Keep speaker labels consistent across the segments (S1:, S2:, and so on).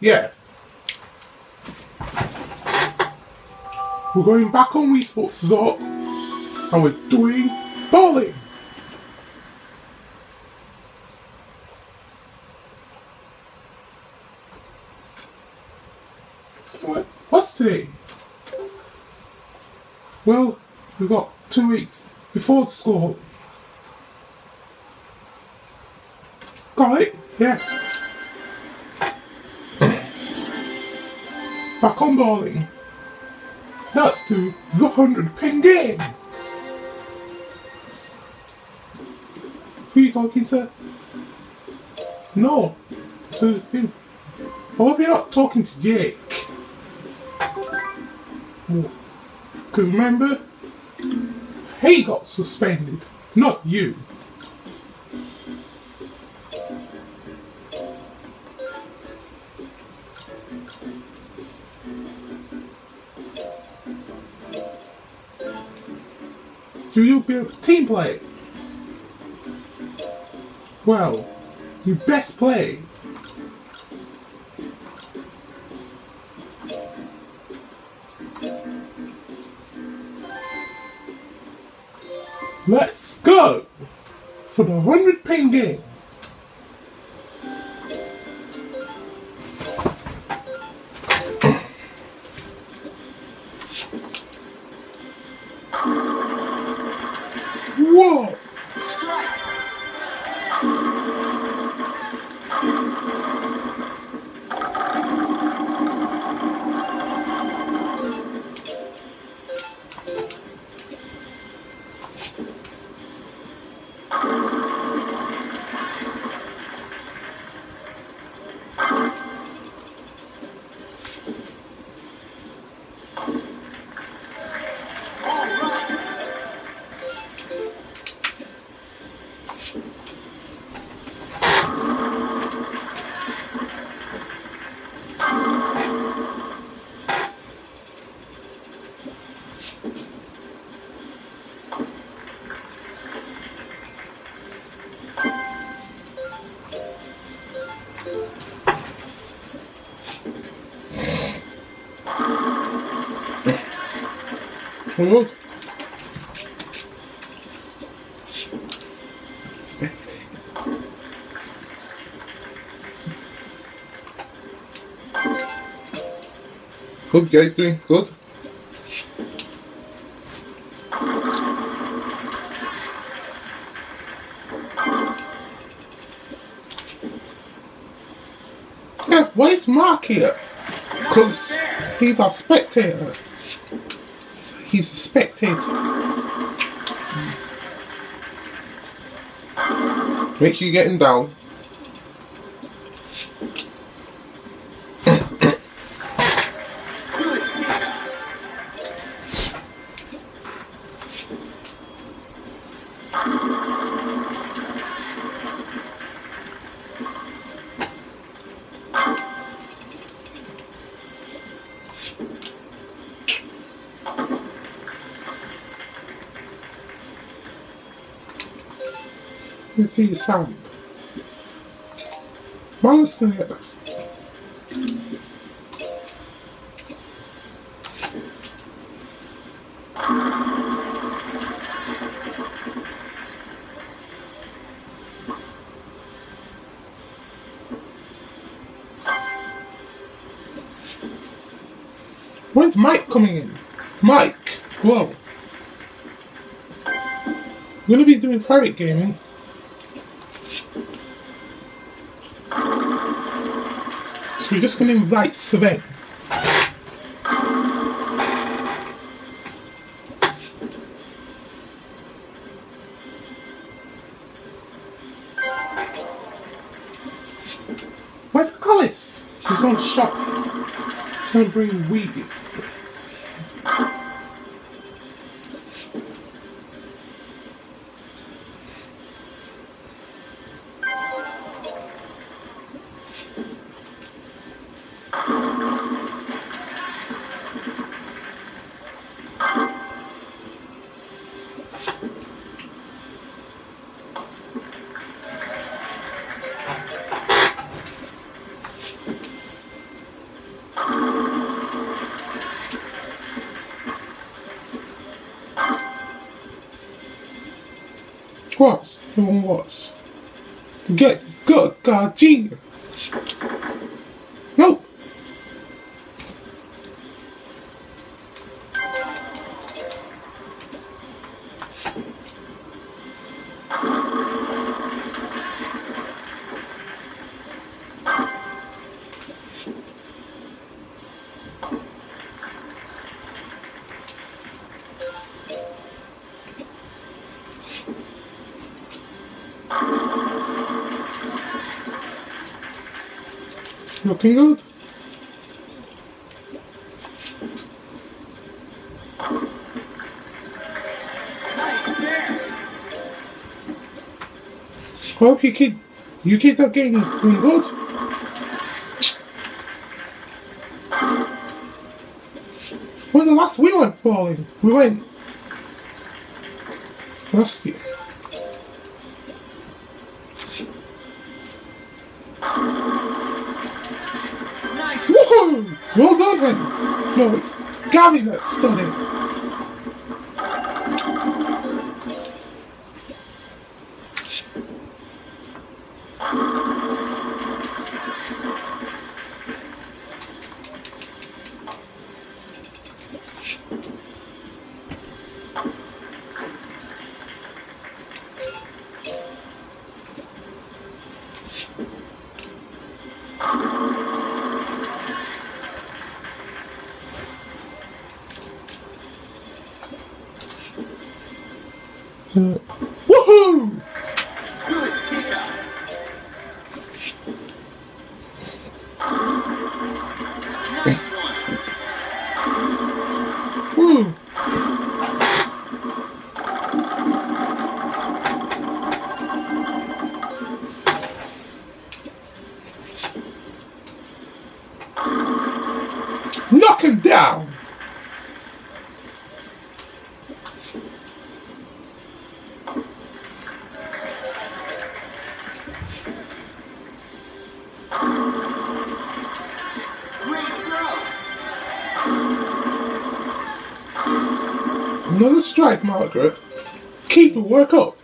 S1: Yeah. We're going back on resources up and we're doing bowling. What? What's today? Well, we've got two weeks before the school. Got it? Yeah. Back on bowling. That's to the hundred pin game. Who are you talking to? No, to him. I hope you're not talking to Jake. Because remember, he got suspended, not you. Do you build team play? Well, you best play. Let's go for the 100 pin game. What? Respect. Good, Gaty. Good. Yeah, why is Mark here? Because he's a spectator. He's a spectator. Make sure you get him down. Let's see. Mine's gonna get this. When's Mike coming in? Mike! Whoa. We're gonna be doing private gaming. We're just gonna invite Sven. Where's Alice? She's gone shopping. She's gonna bring weed. What? Doing what? To get good God genius. Looking good. Hope you keep you keep that game doing good. When the last we went bowling, we went last year. Well done, Henry. No, it's that's done it. Woohoo! Woo! Hmm. Knock him down! Strike, Margaret. Keep the work up.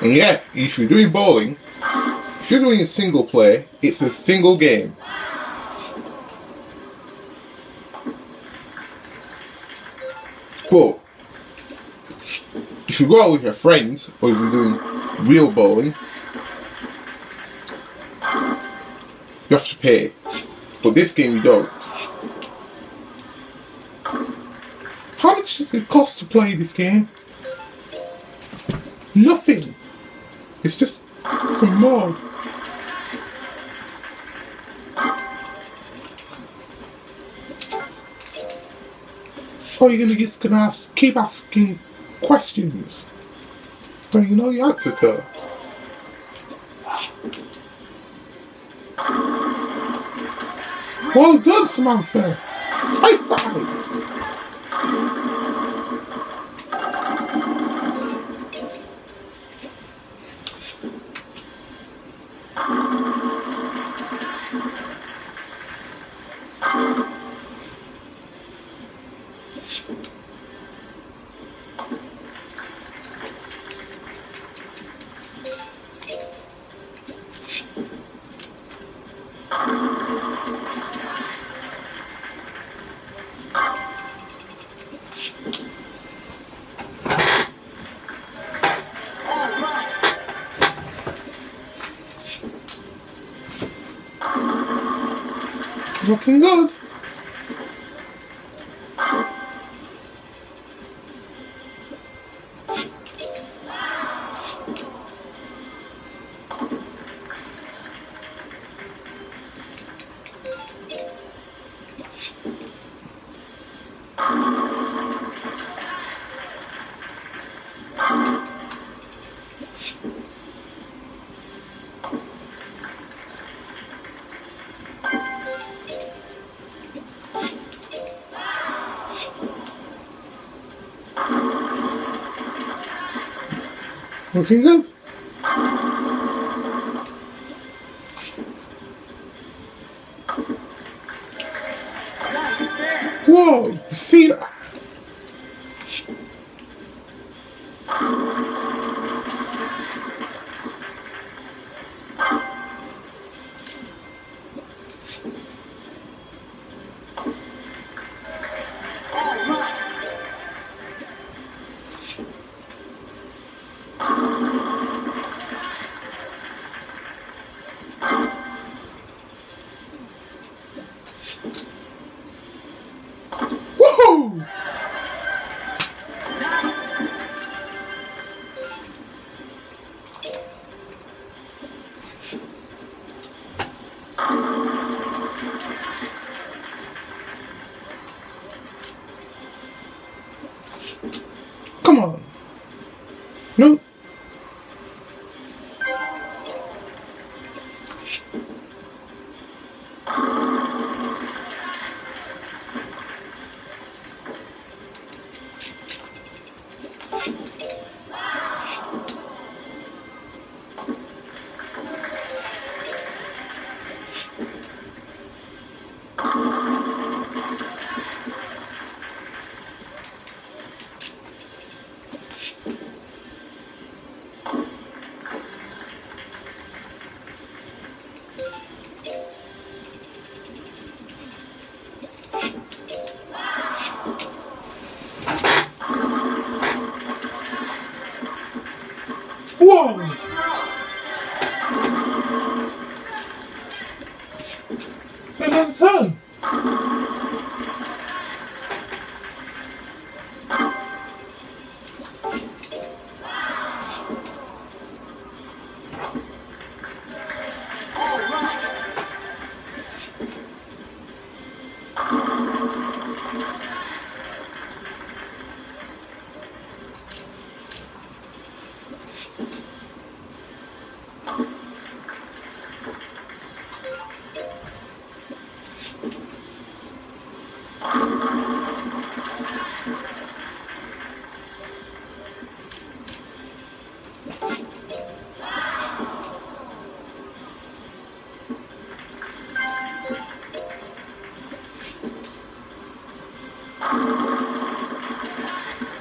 S1: And yeah, if you're doing bowling, if you're doing a single play, it's a single game. But if you go out with your friends, or if you're doing real bowling, you have to pay. But this game you don't. How much does it cost to play this game? Nothing. It's just some mod. Or you're gonna just gonna ask, keep asking questions. Don't you know the answer to? Well done, Samantha. High Looking good. Looking good. Whoa, see Whoa! Another turn.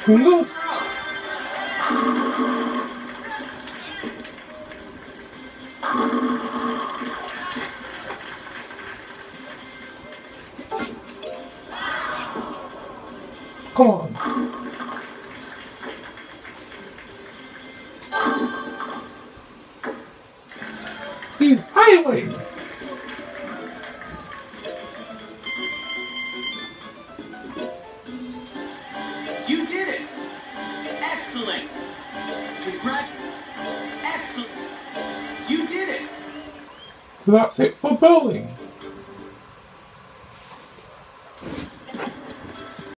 S1: Come on. He's highway. That's it for bowling.